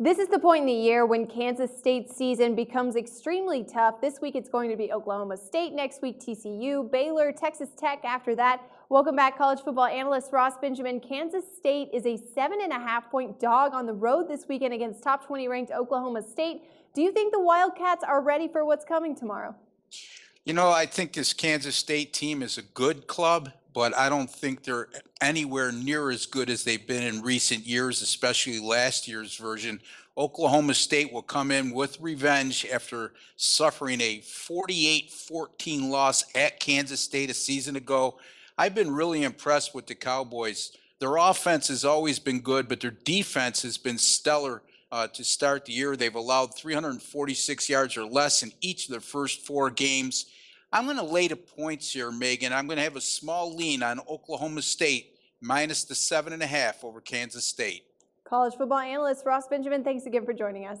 This is the point in the year when Kansas State's season becomes extremely tough. This week it's going to be Oklahoma State, next week TCU, Baylor, Texas Tech after that. Welcome back, college football analyst Ross Benjamin. Kansas State is a seven and a half point dog on the road this weekend against top 20 ranked Oklahoma State. Do you think the Wildcats are ready for what's coming tomorrow? You know, I think this Kansas State team is a good club, but I don't think they're anywhere near as good as they've been in recent years, especially last year's version. Oklahoma State will come in with revenge after suffering a 48 14 loss at Kansas State a season ago. I've been really impressed with the Cowboys. Their offense has always been good, but their defense has been stellar uh, to start the year. They've allowed 346 yards or less in each of their first four games. I'm going to lay the points here, Megan. I'm going to have a small lean on Oklahoma State minus the seven and a half over Kansas State. College football analyst Ross Benjamin, thanks again for joining us.